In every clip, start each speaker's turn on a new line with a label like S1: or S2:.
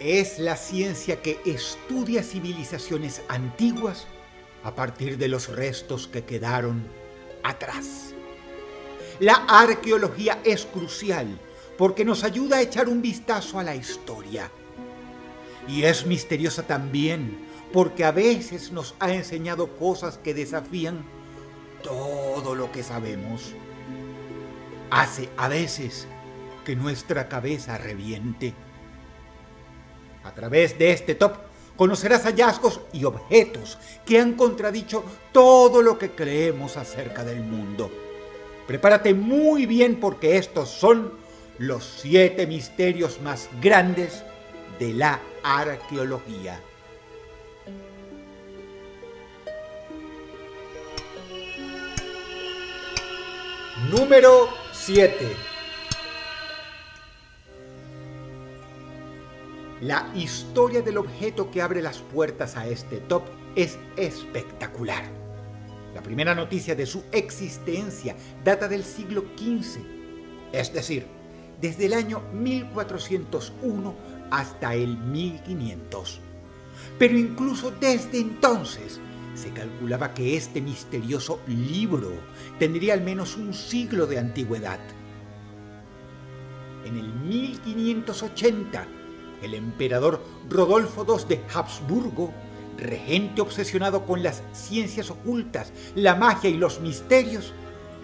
S1: es la ciencia que estudia civilizaciones antiguas a partir de los restos que quedaron atrás. La arqueología es crucial porque nos ayuda a echar un vistazo a la historia. Y es misteriosa también porque a veces nos ha enseñado cosas que desafían todo lo que sabemos. Hace a veces que nuestra cabeza reviente. A través de este top conocerás hallazgos y objetos que han contradicho todo lo que creemos acerca del mundo. Prepárate muy bien porque estos son los siete misterios más grandes de la arqueología. Número 7. La historia del objeto que abre las puertas a este top es espectacular. La primera noticia de su existencia data del siglo XV, es decir, desde el año 1401 hasta el 1500. Pero incluso desde entonces se calculaba que este misterioso libro tendría al menos un siglo de antigüedad. En el 1580, el emperador Rodolfo II de Habsburgo, regente obsesionado con las ciencias ocultas, la magia y los misterios,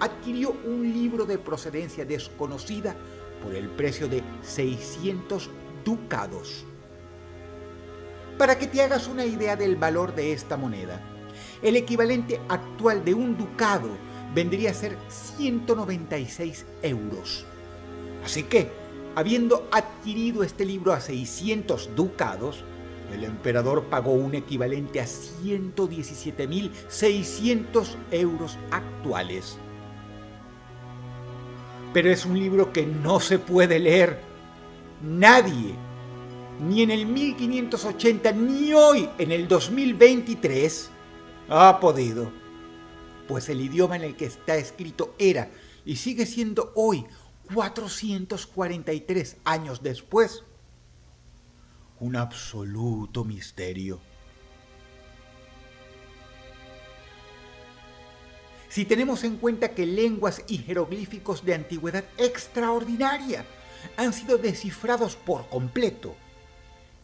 S1: adquirió un libro de procedencia desconocida por el precio de 600 ducados. Para que te hagas una idea del valor de esta moneda, el equivalente actual de un ducado vendría a ser 196 euros. Así que, habiendo adquirido este libro a 600 ducados, el emperador pagó un equivalente a 117.600 euros actuales. Pero es un libro que no se puede leer. Nadie, ni en el 1580, ni hoy en el 2023, ha podido. Pues el idioma en el que está escrito era y sigue siendo hoy, 443 años después, un absoluto misterio. Si tenemos en cuenta que lenguas y jeroglíficos de antigüedad extraordinaria han sido descifrados por completo,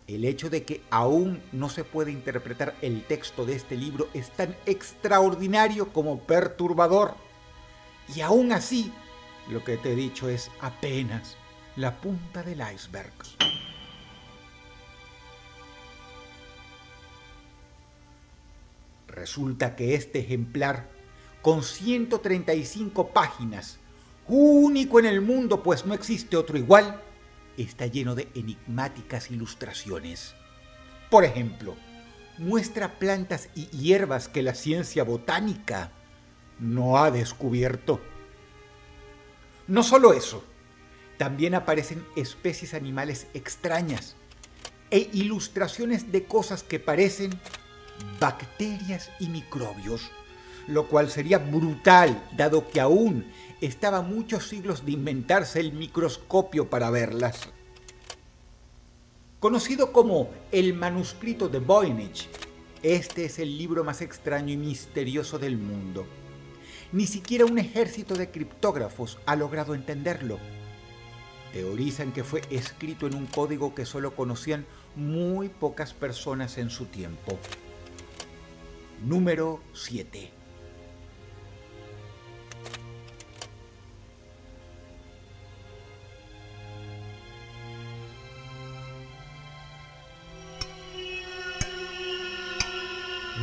S1: el hecho de que aún no se puede interpretar el texto de este libro es tan extraordinario como perturbador. Y aún así, lo que te he dicho es apenas la punta del iceberg. Resulta que este ejemplar, con 135 páginas, único en el mundo pues no existe otro igual, está lleno de enigmáticas ilustraciones. Por ejemplo, muestra plantas y hierbas que la ciencia botánica no ha descubierto. No solo eso, también aparecen especies animales extrañas e ilustraciones de cosas que parecen bacterias y microbios, lo cual sería brutal dado que aún estaba muchos siglos de inventarse el microscopio para verlas. Conocido como el manuscrito de Voynich, este es el libro más extraño y misterioso del mundo. Ni siquiera un ejército de criptógrafos ha logrado entenderlo. Teorizan que fue escrito en un código que solo conocían muy pocas personas en su tiempo. Número 7.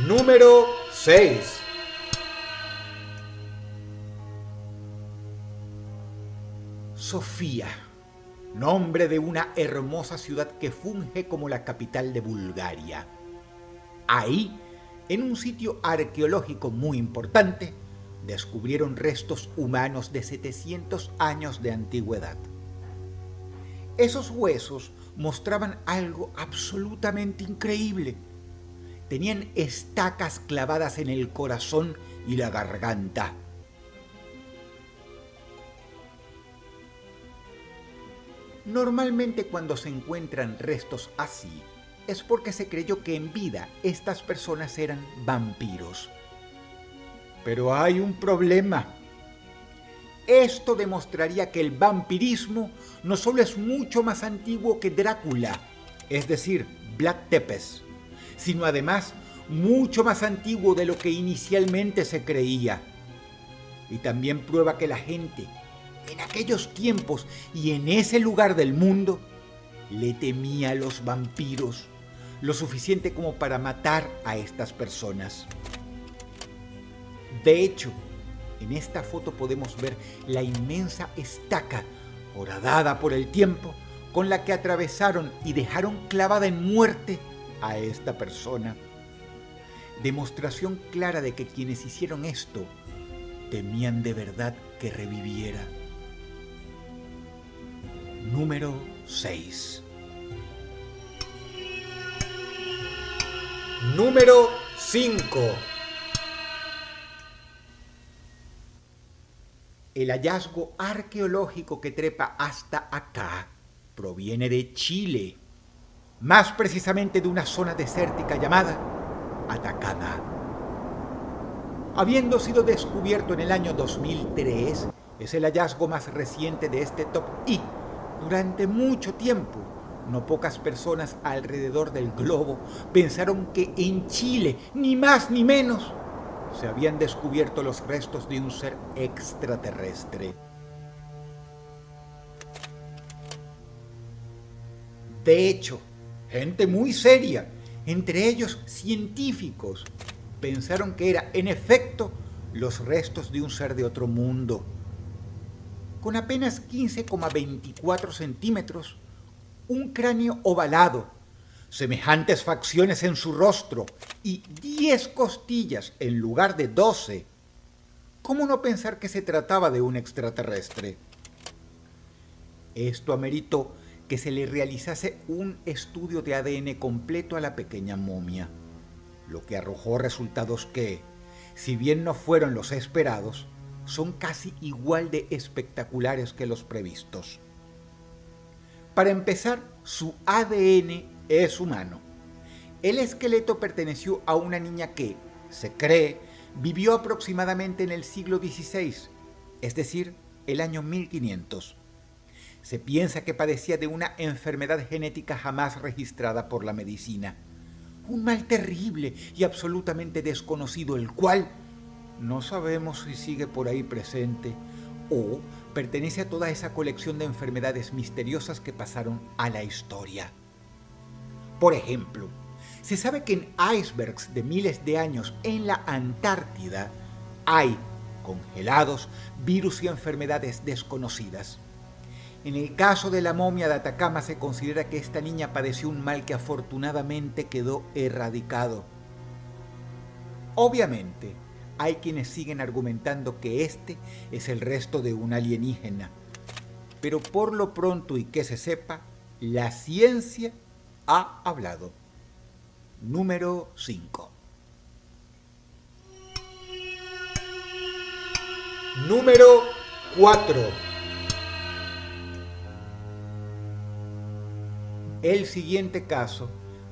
S1: Número 6. Sofía, nombre de una hermosa ciudad que funge como la capital de Bulgaria. Ahí, en un sitio arqueológico muy importante, descubrieron restos humanos de 700 años de antigüedad. Esos huesos mostraban algo absolutamente increíble. Tenían estacas clavadas en el corazón y la garganta. Normalmente cuando se encuentran restos así, es porque se creyó que en vida estas personas eran vampiros. Pero hay un problema. Esto demostraría que el vampirismo no solo es mucho más antiguo que Drácula, es decir, Black Tepes, sino además mucho más antiguo de lo que inicialmente se creía. Y también prueba que la gente, en aquellos tiempos y en ese lugar del mundo, le temía a los vampiros lo suficiente como para matar a estas personas. De hecho, en esta foto podemos ver la inmensa estaca horadada por el tiempo con la que atravesaron y dejaron clavada en muerte a esta persona. Demostración clara de que quienes hicieron esto temían de verdad que reviviera. Número 6.
S2: Número 5.
S1: El hallazgo arqueológico que trepa hasta acá proviene de Chile, más precisamente de una zona desértica llamada Atacama. Habiendo sido descubierto en el año 2003, es el hallazgo más reciente de este top y durante mucho tiempo no pocas personas alrededor del globo pensaron que en Chile, ni más ni menos, se habían descubierto los restos de un ser extraterrestre. De hecho, gente muy seria, entre ellos científicos, pensaron que era en efecto los restos de un ser de otro mundo. Con apenas 15,24 centímetros, un cráneo ovalado, semejantes facciones en su rostro y 10 costillas en lugar de 12. ¿Cómo no pensar que se trataba de un extraterrestre? Esto ameritó que se le realizase un estudio de ADN completo a la pequeña momia, lo que arrojó resultados que, si bien no fueron los esperados, son casi igual de espectaculares que los previstos. Para empezar, su ADN es humano. El esqueleto perteneció a una niña que, se cree, vivió aproximadamente en el siglo XVI, es decir, el año 1500. Se piensa que padecía de una enfermedad genética jamás registrada por la medicina. Un mal terrible y absolutamente desconocido, el cual no sabemos si sigue por ahí presente o pertenece a toda esa colección de enfermedades misteriosas que pasaron a la historia. Por ejemplo, se sabe que en icebergs de miles de años en la Antártida hay congelados virus y enfermedades desconocidas. En el caso de la momia de Atacama se considera que esta niña padeció un mal que afortunadamente quedó erradicado. Obviamente, hay quienes siguen argumentando que este es el resto de un alienígena. Pero por lo pronto y que se sepa, la ciencia ha hablado. Número 5.
S2: Número 4.
S1: El siguiente caso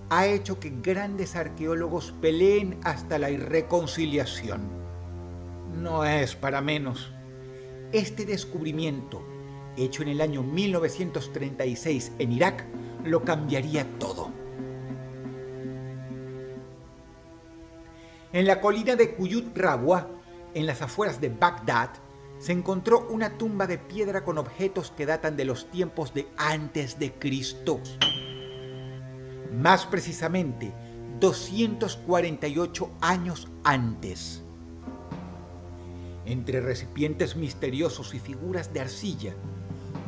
S1: ha hecho que grandes arqueólogos peleen hasta la irreconciliación. No es para menos. Este descubrimiento, hecho en el año 1936 en Irak, lo cambiaría todo. En la colina de Kuyut Rawa, en las afueras de Bagdad, se encontró una tumba de piedra con objetos que datan de los tiempos de antes de Cristo más precisamente 248 años antes. Entre recipientes misteriosos y figuras de arcilla,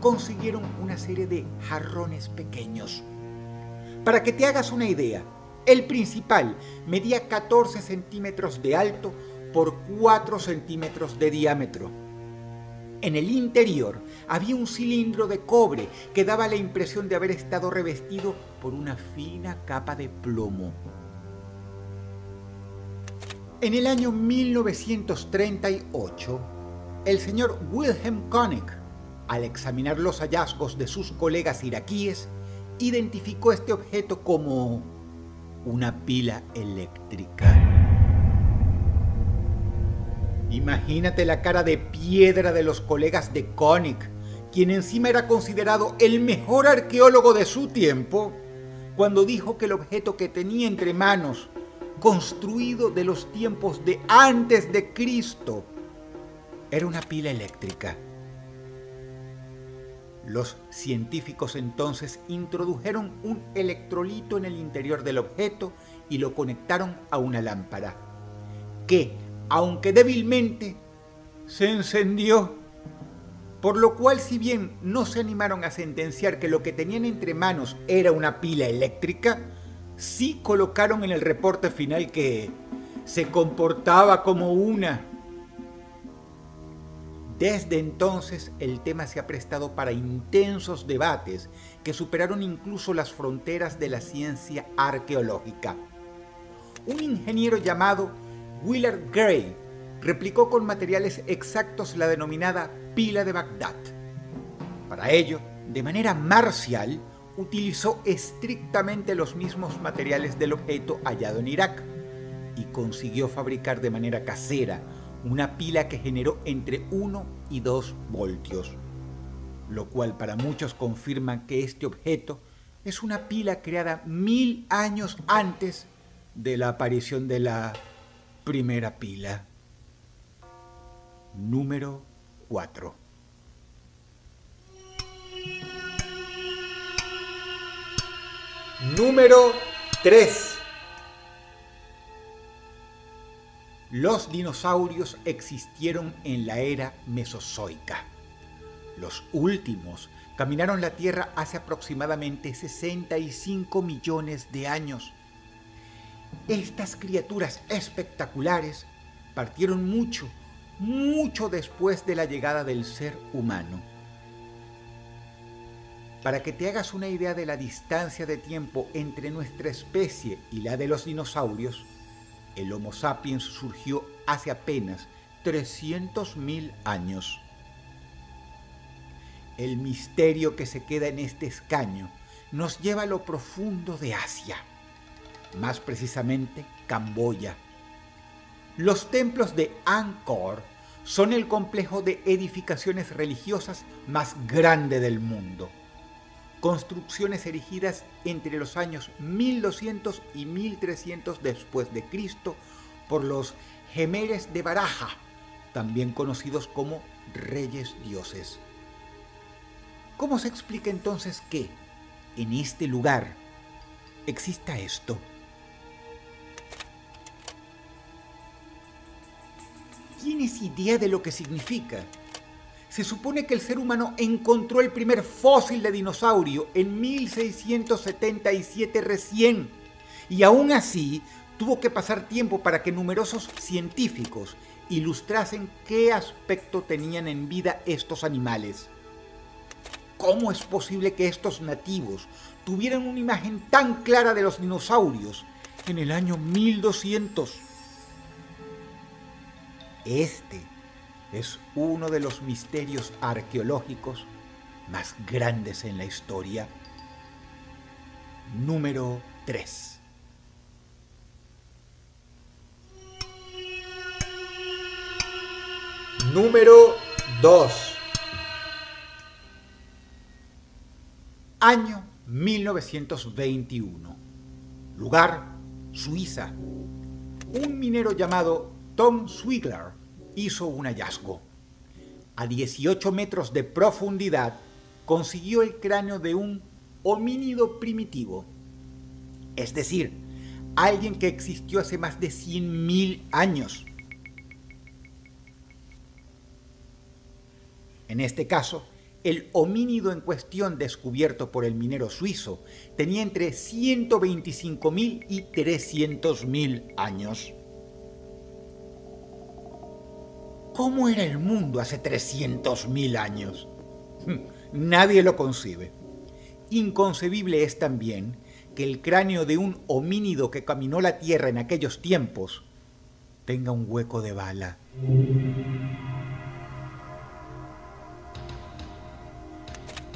S1: consiguieron una serie de jarrones pequeños. Para que te hagas una idea, el principal medía 14 centímetros de alto por 4 centímetros de diámetro en el interior había un cilindro de cobre que daba la impresión de haber estado revestido por una fina capa de plomo. En el año 1938, el señor Wilhelm Koenig, al examinar los hallazgos de sus colegas iraquíes, identificó este objeto como una pila eléctrica. Imagínate la cara de piedra de los colegas de Koenig, quien encima era considerado el mejor arqueólogo de su tiempo, cuando dijo que el objeto que tenía entre manos, construido de los tiempos de antes de Cristo, era una pila eléctrica. Los científicos entonces introdujeron un electrolito en el interior del objeto y lo conectaron a una lámpara, que, aunque débilmente, se encendió. Por lo cual, si bien no se animaron a sentenciar que lo que tenían entre manos era una pila eléctrica, sí colocaron en el reporte final que se comportaba como una. Desde entonces el tema se ha prestado para intensos debates que superaron incluso las fronteras de la ciencia arqueológica. Un ingeniero llamado Willard Gray replicó con materiales exactos la denominada pila de Bagdad. Para ello, de manera marcial, utilizó estrictamente los mismos materiales del objeto hallado en Irak y consiguió fabricar de manera casera una pila que generó entre 1 y 2 voltios, lo cual para muchos confirma que este objeto es una pila creada mil años antes de la aparición de la primera pila. Número 4.
S2: Número 3.
S1: Los dinosaurios existieron en la era mesozoica. Los últimos caminaron la Tierra hace aproximadamente 65 millones de años. Estas criaturas espectaculares partieron mucho, mucho después de la llegada del ser humano. Para que te hagas una idea de la distancia de tiempo entre nuestra especie y la de los dinosaurios, el Homo sapiens surgió hace apenas 300.000 años. El misterio que se queda en este escaño nos lleva a lo profundo de Asia, más precisamente Camboya. Los templos de Angkor son el complejo de edificaciones religiosas más grande del mundo construcciones erigidas entre los años 1200 y 1300 después de Cristo por los gemeres de Baraja, también conocidos como reyes dioses. ¿Cómo se explica entonces que en este lugar exista esto? ¿Tienes idea de lo que significa? Se supone que el ser humano encontró el primer fósil de dinosaurio en 1677 recién. Y aún así tuvo que pasar tiempo para que numerosos científicos ilustrasen qué aspecto tenían en vida estos animales. ¿Cómo es posible que estos nativos tuvieran una imagen tan clara de los dinosaurios en el año 1200? Este es uno de los misterios arqueológicos más grandes en la historia. Número 3.
S2: Número 2.
S1: Año 1921. Lugar, Suiza. Un minero llamado Tom Swigler hizo un hallazgo. A 18 metros de profundidad consiguió el cráneo de un homínido primitivo, es decir, alguien que existió hace más de 100.000 años. En este caso, el homínido en cuestión descubierto por el minero suizo tenía entre 125.000 y 300.000 años. ¿Cómo era el mundo hace 300.000 años? Nadie lo concibe. Inconcebible es también que el cráneo de un homínido que caminó la Tierra en aquellos tiempos tenga un hueco de bala.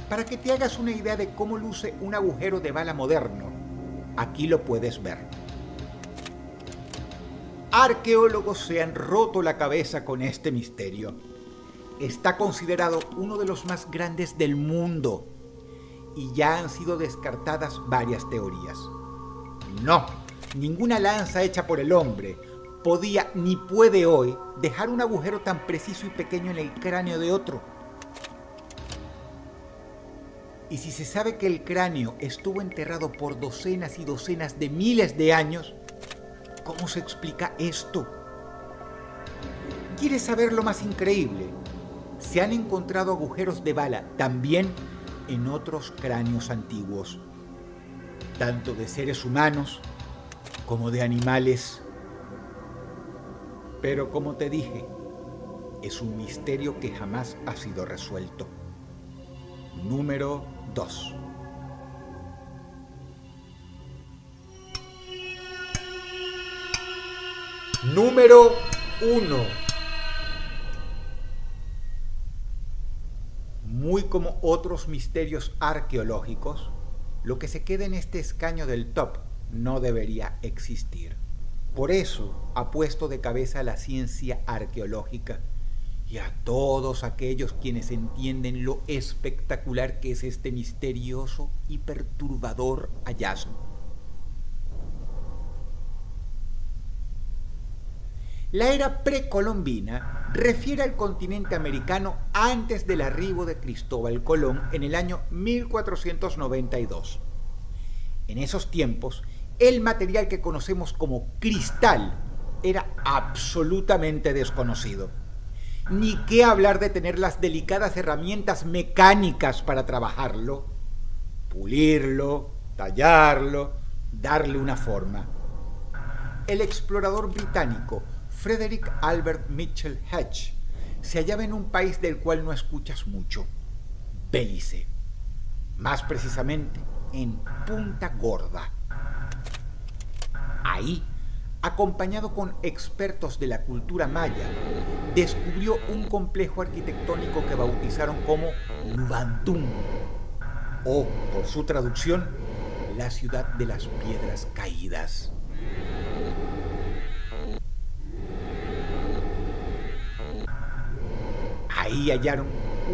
S1: Para que te hagas una idea de cómo luce un agujero de bala moderno, aquí lo puedes ver. Arqueólogos se han roto la cabeza con este misterio. Está considerado uno de los más grandes del mundo y ya han sido descartadas varias teorías. No, ninguna lanza hecha por el hombre podía ni puede hoy dejar un agujero tan preciso y pequeño en el cráneo de otro. Y si se sabe que el cráneo estuvo enterrado por docenas y docenas de miles de años, ¿cómo se explica esto? ¿Quieres saber lo más increíble? Se han encontrado agujeros de bala también en otros cráneos antiguos, tanto de seres humanos como de animales. Pero como te dije, es un misterio que jamás ha sido resuelto. Número 2.
S2: Número 1.
S1: muy como otros misterios arqueológicos, lo que se queda en este escaño del top no debería existir. Por eso ha puesto de cabeza a la ciencia arqueológica y a todos aquellos quienes entienden lo espectacular que es este misterioso y perturbador hallazgo. La era precolombina refiere al continente americano antes del arribo de Cristóbal Colón en el año 1492. En esos tiempos, el material que conocemos como cristal era absolutamente desconocido. Ni qué hablar de tener las delicadas herramientas mecánicas para trabajarlo, pulirlo, tallarlo, darle una forma. El explorador británico Frederick Albert Mitchell Hedge se hallaba en un país del cual no escuchas mucho, Belice, más precisamente en Punta Gorda. Ahí, acompañado con expertos de la cultura maya, descubrió un complejo arquitectónico que bautizaron como Lubantún, o por su traducción, la ciudad de las piedras caídas. Hallaron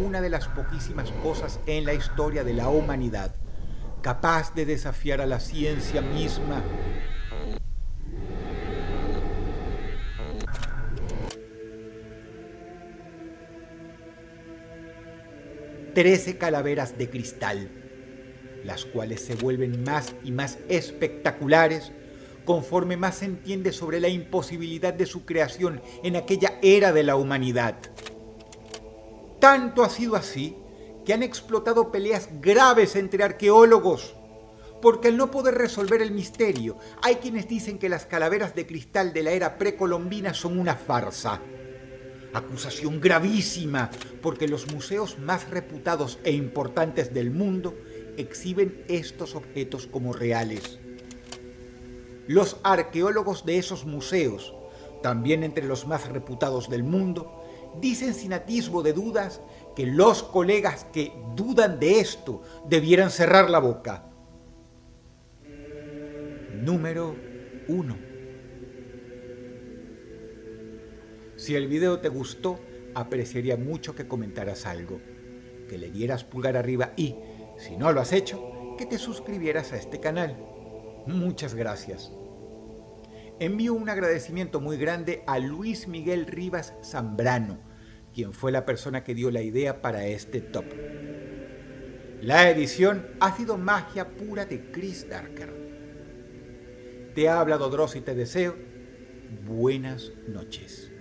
S1: una de las poquísimas cosas en la historia de la humanidad capaz de desafiar a la ciencia misma. Trece calaveras de cristal, las cuales se vuelven más y más espectaculares conforme más se entiende sobre la imposibilidad de su creación en aquella era de la humanidad. Tanto ha sido así que han explotado peleas graves entre arqueólogos, porque al no poder resolver el misterio, hay quienes dicen que las calaveras de cristal de la era precolombina son una farsa. Acusación gravísima, porque los museos más reputados e importantes del mundo exhiben estos objetos como reales. Los arqueólogos de esos museos, también entre los más reputados del mundo, dicen sin atisbo de dudas que los colegas que dudan de esto debieran cerrar la boca. Número 1. Si el video te gustó, apreciaría mucho que comentaras algo, que le dieras pulgar arriba y, si no lo has hecho, que te suscribieras a este canal. Muchas gracias. Envío un agradecimiento muy grande a Luis Miguel Rivas Zambrano, quien fue la persona que dio la idea para este top. La edición ha sido magia pura de Chris Darker. Te ha hablado Dross y te deseo buenas noches.